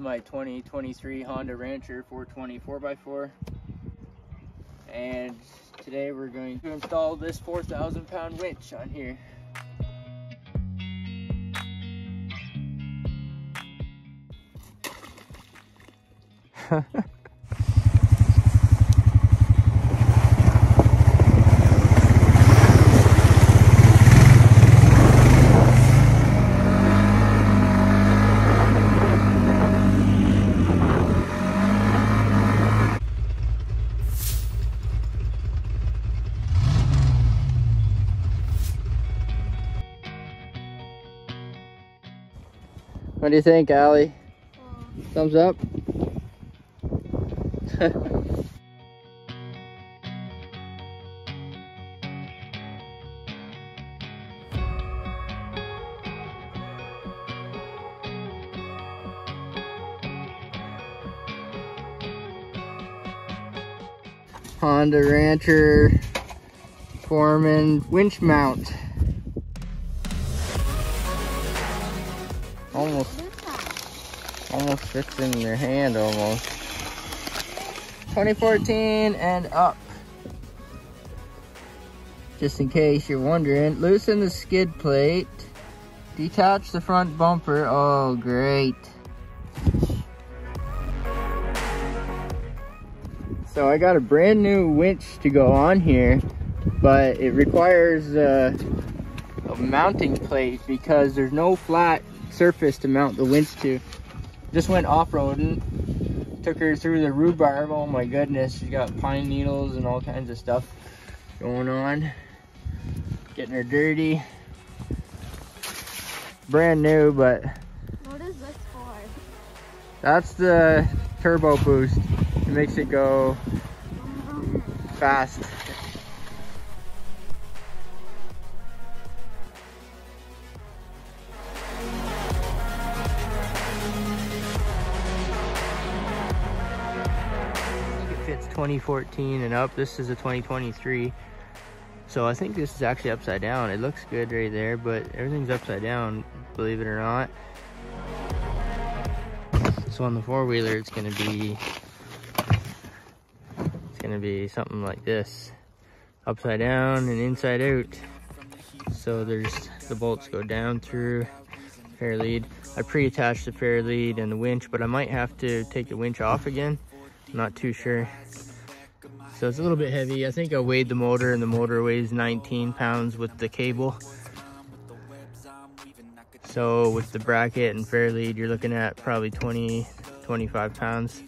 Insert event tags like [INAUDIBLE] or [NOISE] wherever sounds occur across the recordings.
my 2023 Honda Rancher 420 4x4. And today we're going to install this 4,000 pound winch on here. [LAUGHS] What do you think, Allie? Uh, Thumbs up? [LAUGHS] Honda Rancher Foreman winch mount. Almost, almost fits in your hand almost. 2014 and up. Just in case you're wondering, loosen the skid plate, detach the front bumper. Oh, great. So I got a brand new winch to go on here, but it requires uh, a mounting plate because there's no flat surface to mount the winch to. Just went off-roading, took her through the rhubarb. Oh my goodness, she's got pine needles and all kinds of stuff going on. Getting her dirty. Brand new, but What is this for? that's the turbo boost. It makes it go mm-hmm. fast. 2014 and up. This is a 2023. So I think this is actually upside down. It looks good right there, but everything's upside down, believe it or not. So on the four-wheeler, it's gonna be it's gonna be something like this, upside down and inside out. So there's the bolts go down through fair lead. I pre-attached the fair lead and the winch, but I might have to take the winch off again. I'm not too sure. So it's a little bit heavy. I think I weighed the motor and the motor weighs 19 pounds with the cable. So with the bracket and fair lead, you're looking at probably 20, 25 pounds.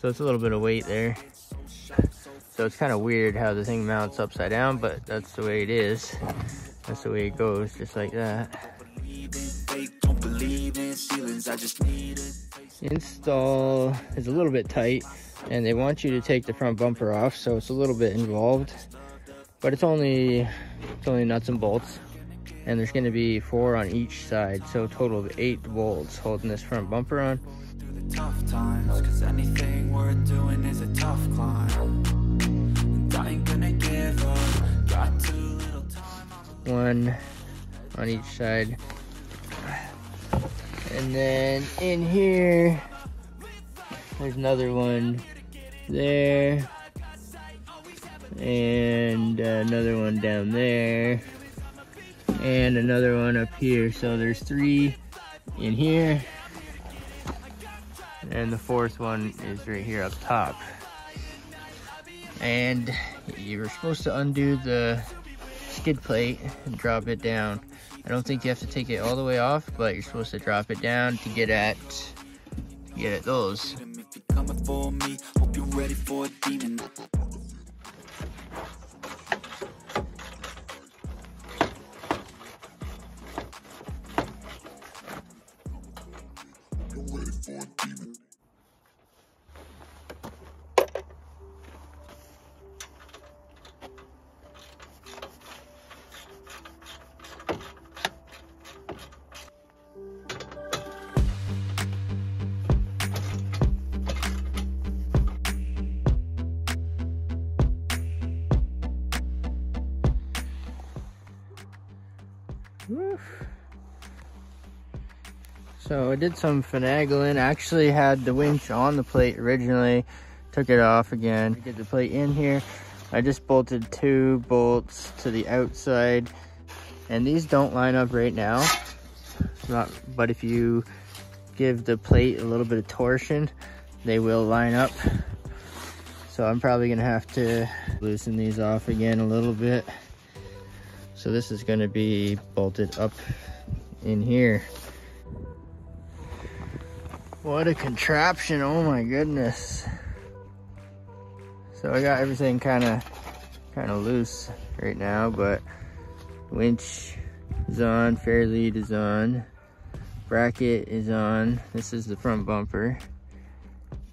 So it's a little bit of weight there. So it's kind of weird how the thing mounts upside down, but that's the way it is. That's the way it goes, just like that. Install is a little bit tight and they want you to take the front bumper off, so it's a little bit involved. But it's only it's only nuts and bolts. And there's going to be four on each side so a total of eight bolts holding this front bumper on. Tough times Cause anything worth doing is a tough climb. And I ain't gonna give up. Got too one on each side. And then in here there's another one there. And another one down there. And another one up here. So there's three in here. And the fourth one is right here up top. And you were supposed to undo the skid plate and drop it down. I don't think you have to take it all the way off but you're supposed to drop it down to get at get at those Ready for a demon So I did some finagling. I actually had the winch on the plate originally. Took it off again. Get the plate in here. I just bolted two bolts to the outside. And these don't line up right now. Not, but if you give the plate a little bit of torsion, they will line up. So I'm probably gonna have to loosen these off again a little bit. So this is gonna be bolted up in here. What a contraption, oh my goodness. So I got everything kind of kind of loose right now, but winch is on, fair lead is on, bracket is on. This is the front bumper.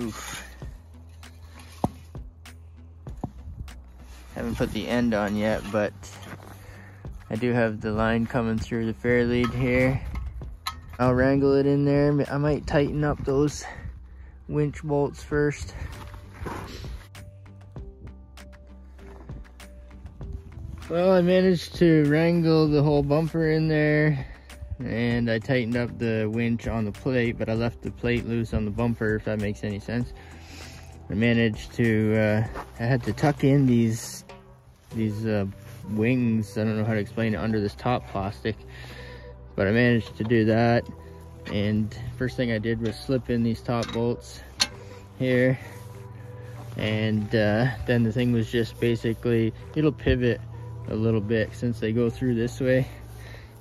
Oof. Haven't put the end on yet, but I do have the line coming through the fair lead here. I'll wrangle it in there. I might tighten up those winch bolts first. Well, I managed to wrangle the whole bumper in there and I tightened up the winch on the plate, but I left the plate loose on the bumper, if that makes any sense. I managed to, uh, I had to tuck in these, these uh, wings, I don't know how to explain it, under this top plastic, but I managed to do that. And first thing I did was slip in these top bolts here. And uh, then the thing was just basically, it'll pivot a little bit since they go through this way.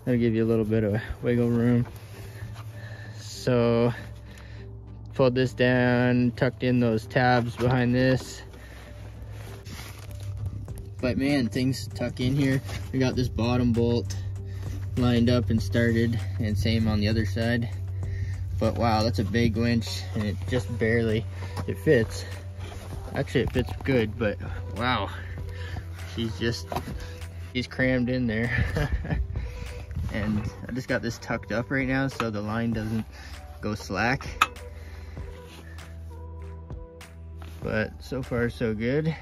That'll give you a little bit of wiggle room. So pulled this down, tucked in those tabs behind this. But man, things tuck in here. We got this bottom bolt lined up and started and same on the other side. But wow, that's a big winch and it just barely, it fits. Actually, it fits good, but wow. She's just she's crammed in there. [LAUGHS] and I just got this tucked up right now so the line doesn't go slack. But so far so good.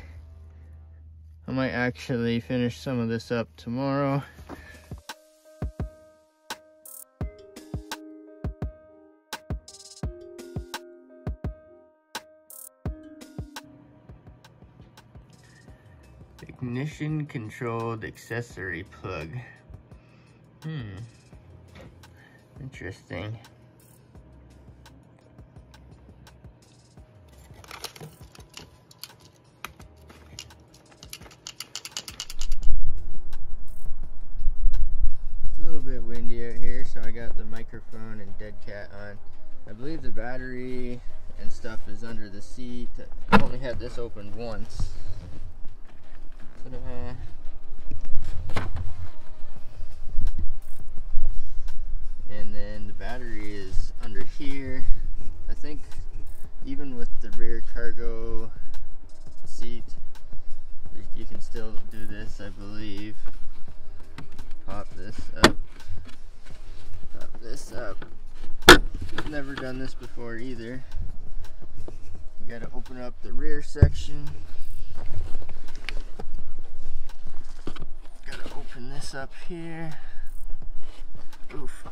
I might actually finish some of this up tomorrow. ignition controlled accessory plug. Hmm. Interesting. Microphone and dead cat on. I believe the battery and stuff is under the seat. I only had this open once. Uh, and then the battery is under here. I think even with the rear cargo seat, you can still do this, I believe. Pop this up. This up. Never done this before either. You gotta open up the rear section. Gotta open this up here. Oof.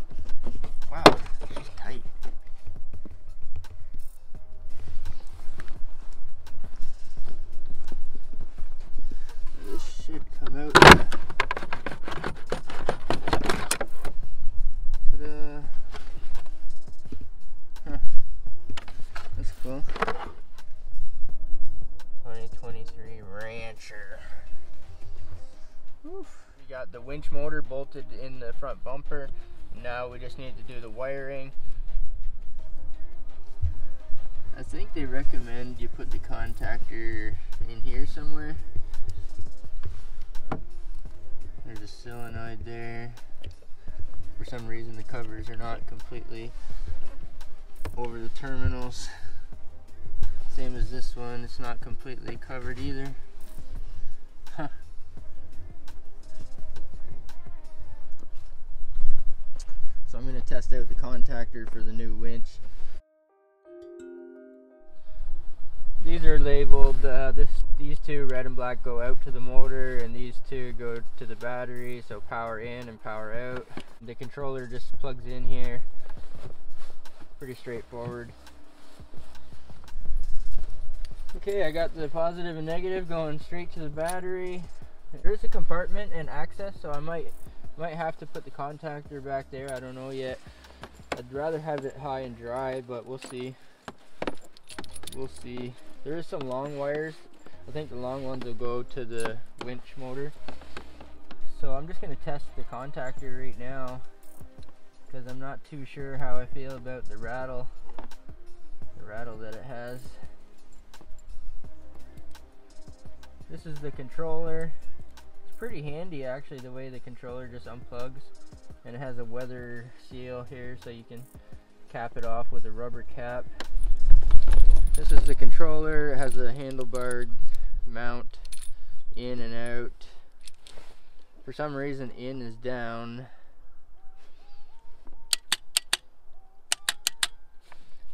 Wow, she's tight. Got the winch motor bolted in the front bumper. Now we just need to do the wiring. I think they recommend you put the contactor in here somewhere. There's a solenoid there. For some reason the covers are not completely over the terminals. Same as this one, it's not completely covered either. Test out the contactor for the new winch. These are labeled, uh, this, these two red and black go out to the motor and these two go to the battery, so power in and power out. The controller just plugs in here pretty straightforward. Okay, I got the positive and negative going straight to the battery. There's a compartment and access, so I might might have to put the contactor back there. I don't know yet. I'd rather have it high and dry, but we'll see. We'll see. There is some long wires. I think the long ones will go to the winch motor. So I'm just going to test the contactor right now because I'm not too sure how I feel about the rattle, the rattle that it has. This is the controller. Pretty handy actually the way the controller just unplugs and it has a weather seal here so you can cap it off with a rubber cap. This is the controller. It has a handlebar mount in and out. For some reason in is down.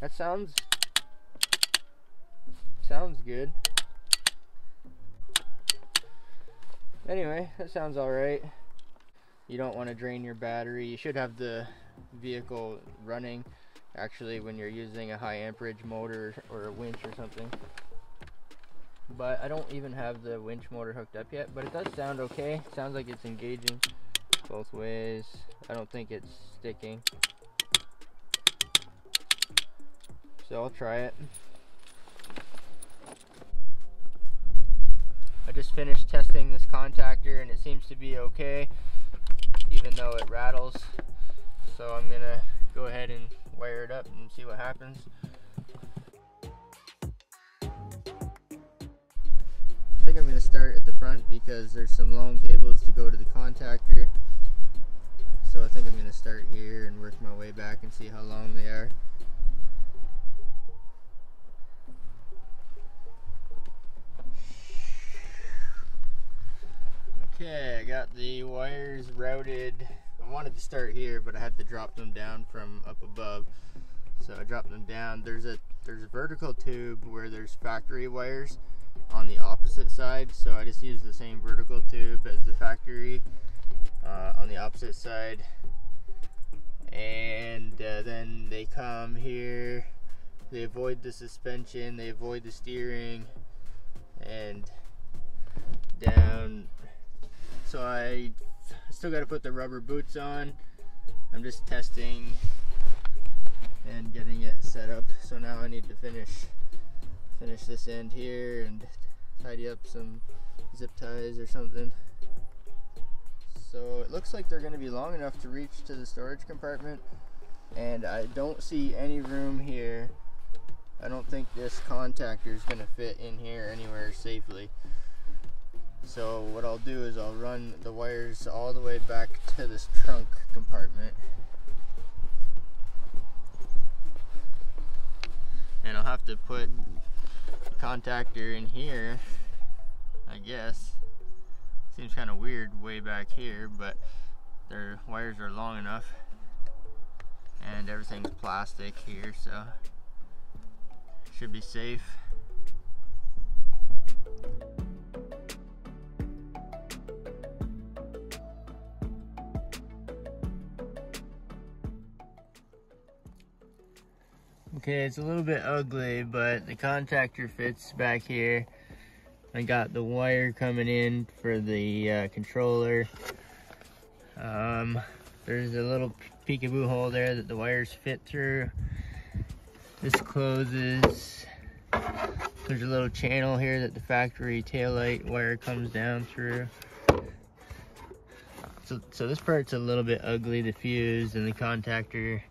That sounds sounds good. Anyway, that sounds alright. You don't want to drain your battery. You should have the vehicle running actually when you're using a high amperage motor or a winch or something. But I don't even have the winch motor hooked up yet, but it does sound okay. sounds like it's engaging both ways. I don't think it's sticking. So I'll try it. I just finished testing this contactor and it seems to be okay, even though it rattles. So I'm gonna go ahead and wire it up and see what happens. I think I'm gonna start at the front because there's some long cables to go to the contactor. So I think I'm gonna start here and work my way back and see how long they are. Okay, I got the wires routed. I wanted to start here, but I had to drop them down from up above. So I dropped them down. There's a there's a vertical tube where there's factory wires on the opposite side. So I just used the same vertical tube as the factory uh, on the opposite side. And uh, then they come here. They avoid the suspension. They avoid the steering. And down so I still got to put the rubber boots on. I'm just testing and getting it set up. So now I need to finish finish this end here and tidy up some zip ties or something. So it looks like they're going to be long enough to reach to the storage compartment. And I don't see any room here. I don't think this contactor is going to fit in here anywhere safely so what I'll do is I'll run the wires all the way back to this trunk compartment. And I'll have to put the contactor in here, I guess. Seems kind of weird way back here, but their wires are long enough. And everything's plastic here, so should be safe. Okay, it's a little bit ugly, but the contactor fits back here. I got the wire coming in for the uh, controller. Um, there's a little peekaboo hole there that the wires fit through. This closes. There's a little channel here that the factory taillight wire comes down through. So, so this part's a little bit ugly to fuse and the contactor,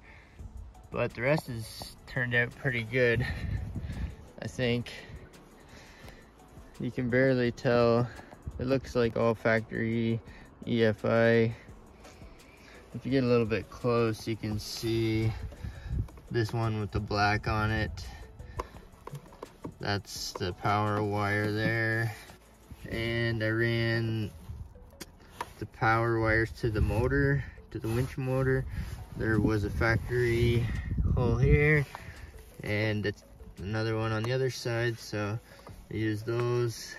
but the rest is turned out pretty good, I think. You can barely tell. It looks like all factory EFI. If you get a little bit close, you can see this one with the black on it. That's the power wire there. And I ran the power wires to the motor, to the winch motor. There was a factory hole here and it's another one on the other side so I use those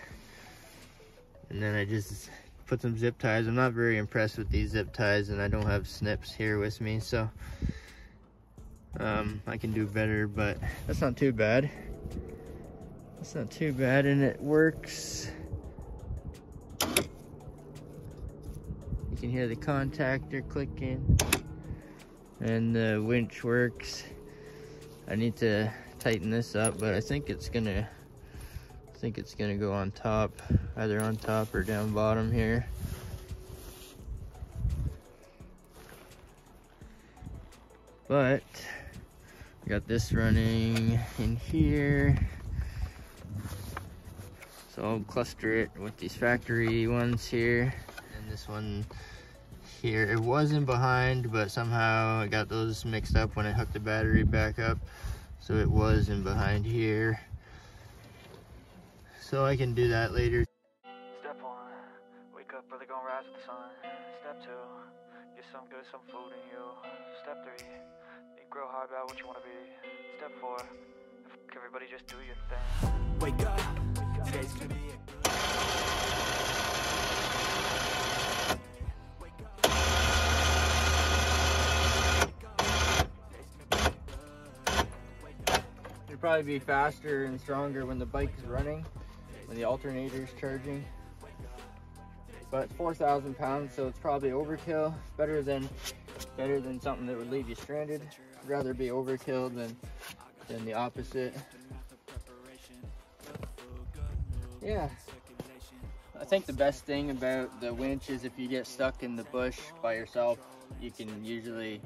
and then I just put some zip ties I'm not very impressed with these zip ties and I don't have snips here with me so Um, I can do better, but that's not too bad. That's not too bad, and it works. You can hear the contactor clicking, and the winch works. I need to tighten this up, but I think it's gonna, I think it's gonna go on top, either on top or down bottom here. But I got this running in here. So I'll cluster it with these factory ones here. And this one here, it wasn't behind, but somehow I got those mixed up when I hooked the battery back up. So it was in behind here. So I can do that later. Step one, wake up early, gonna rise with the sun. Step two, get some good, some food in you. Step three, think real hard about what you wanna be. Step four, everybody just do your thing. Wake up, today's gonna be probably be faster and stronger when the bike is running, when the alternator is charging. But it's 4,000 pounds, so it's probably overkill. Better than better than something that would leave you stranded. I'd rather be overkill than than the opposite. Yeah. I think the best thing about the winch is if you get stuck in the bush by yourself, you can usually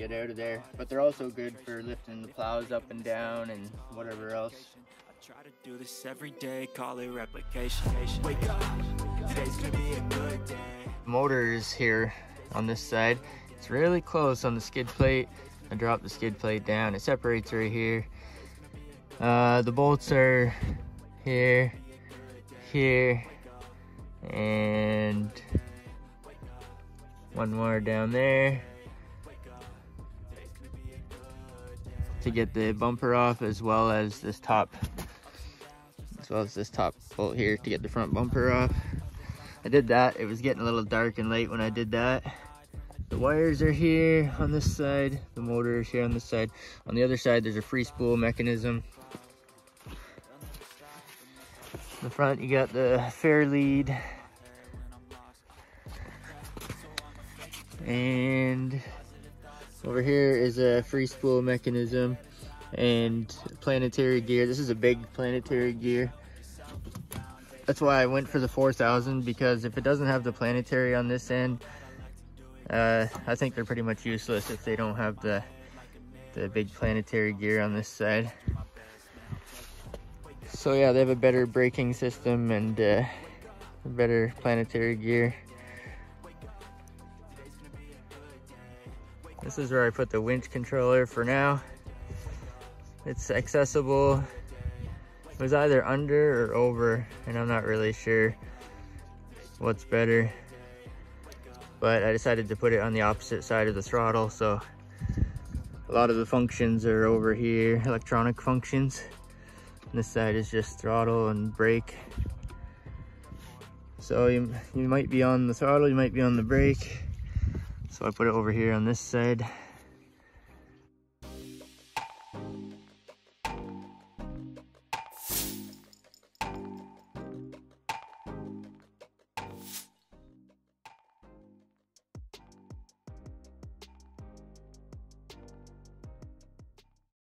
get out of there. But they're also good for lifting the plows up and down and whatever else. I try to do this every day, call it replication. Wake up, today's gonna be a good day. Motor is here on this side. It's really close on the skid plate. I drop the skid plate down. It separates right here. Uh, the bolts are here, here, and one more down there. To get the bumper off as well as this top, as well as this top bolt here to get the front bumper off. I did that. It was getting a little dark and late when I did that. The wires are here on this side. The motor is here on this side. On the other side, there's a free spool mechanism. In the front, you got the fair lead. And over here is a free spool mechanism and planetary gear. This is a big planetary gear. That's why I went for the 4000 because if it doesn't have the planetary on this end, uh, I think they're pretty much useless if they don't have the the big planetary gear on this side. So yeah, they have a better braking system and uh, better planetary gear. This is where I put the winch controller for now. It's accessible. It was either under or over, and I'm not really sure what's better. But I decided to put it on the opposite side of the throttle, so a lot of the functions are over here, electronic functions. And this side is just throttle and brake. So you, you might be on the throttle, you might be on the brake. So I put it over here on this side.